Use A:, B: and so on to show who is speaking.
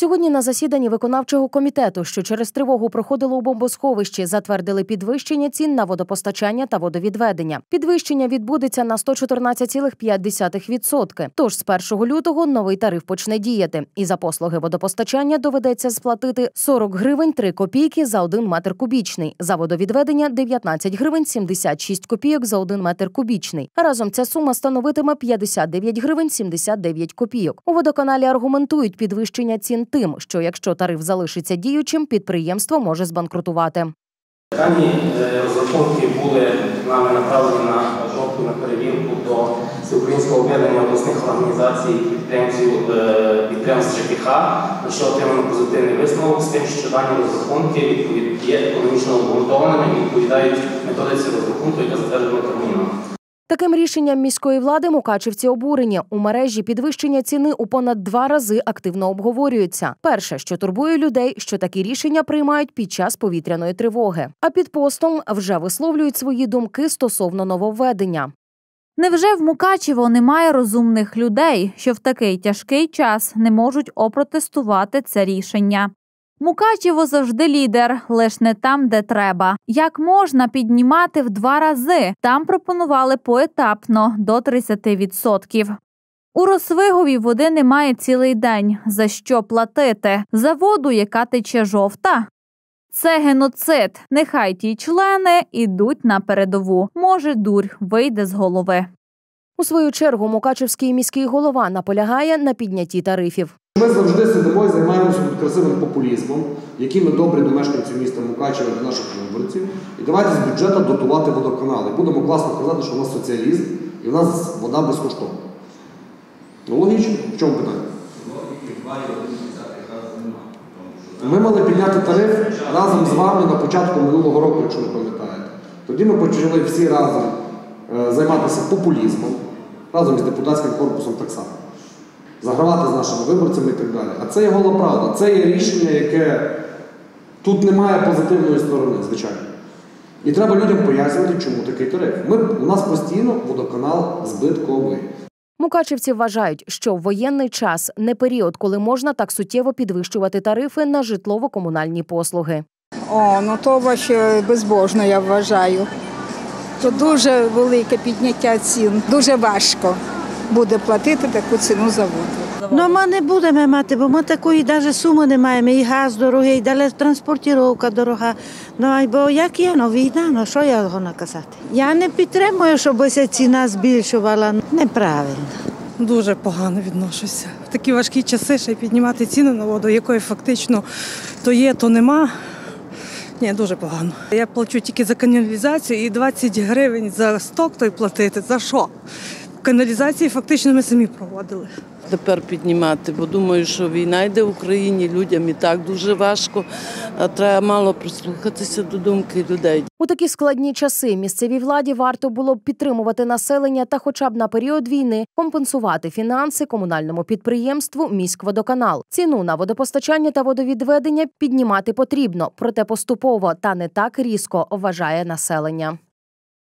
A: Сьогодні на засіданні виконавчого комітету, що через тривогу проходило у бомбосховищі, затвердили підвищення цін на водопостачання та водовідведення. Підвищення відбудеться на 114,5%. Тож з 1 лютого новий тариф почне діяти, і за послуги водопостачання доведеться сплатити 40 гривень 3 копійки за 1 метр кубічний, за водовідведення 19 гривень 76 копійок за 1 метр кубічний. Разом ця сума становитиме 59 гривень 79 копійок. У водоканалі аргументують підвищення цін тим, що якщо тариф залишиться діючим, підприємство може збанкрутувати.
B: Дані е, розрахунки були нами направлені на жовту на перевірку до Всеукраїнського об'єднання обласних організацій підприємців е, підприємств ЖКХ, на що отримано позитивний висновок з тим, що дані розрахунки є економічно обґрунтованими і відповідають методиці розрахунку, яка затверджена Кабміном.
A: Таким рішенням міської влади мукачівці обурені. У мережі підвищення ціни у понад два рази активно обговорюється. Перше, що турбує людей, що такі рішення приймають під час повітряної тривоги. А під постом вже висловлюють свої думки стосовно нововведення.
C: Невже в Мукачево немає розумних людей, що в такий тяжкий час не можуть опротестувати це рішення? Мукачево завжди лідер, лиш не там, де треба. Як можна піднімати в два рази? Там пропонували поетапно до 30%. У Росвигові води немає цілий день. За що платити? За воду, яка тече жовта? Це геноцид. Нехай ті члени ідуть на передову. Може, дурь вийде з голови.
A: У свою чергу Мукачевський міський голова наполягає на піднятті тарифів.
D: Ми завжди сидимо і займаємося тут красивим популізмом, який ми добрі до мешканців міста Мукачева, до наших виборців. І давайте з бюджету дотувати водоканали. Будемо класно казати, що у нас соціалізм і у нас вода безкоштовна. Ну, логічно, в чому питання? Ми мали підняти тариф разом з вами на початку минулого року, якщо не пам'ятаєте. Тоді ми почали всі разом е, займатися популізмом, разом з депутатським корпусом так само. Загравати з нашими виборцями і так далі. А це є гола правда. Це є рішення, яке тут немає позитивної сторони, звичайно. І треба людям пояснювати, чому такий тариф. Ми, у нас постійно водоканал збитковий.
A: Мукачівці вважають, що воєнний час не період, коли можна так суттєво підвищувати тарифи на житлово-комунальні послуги.
E: О, ну то ваше безбожно, я вважаю. То дуже велике підняття цін. Дуже важко буде платити таку ціну за воду.
F: Ну, ми не будемо мати, бо ми такої навіть суми не маємо. І газ дорогий, і далі транспортировка дорога. Ну, а бо як є, ну війна, ну що я його наказати? Я не підтримую, щоб ця ціна збільшувала. Неправильно.
G: Дуже погано відношуся. В такі важкі часи ще й піднімати ціну на воду, якої фактично то є, то нема. Ні, дуже погано. Я плачу тільки за каналізацію і 20 гривень за сток той платити. За що? Каналізації фактично ми самі проводили.
H: тепер піднімати, бо думаю, що війна йде в Україні, людям і так дуже важко, а треба мало прислухатися до думки людей.
A: У такі складні часи місцевій владі варто було б підтримувати населення та, хоча б на період війни, компенсувати фінанси комунальному підприємству міськводоканал. Ціну на водопостачання та водовідведення піднімати потрібно, проте поступово та не так різко вважає населення.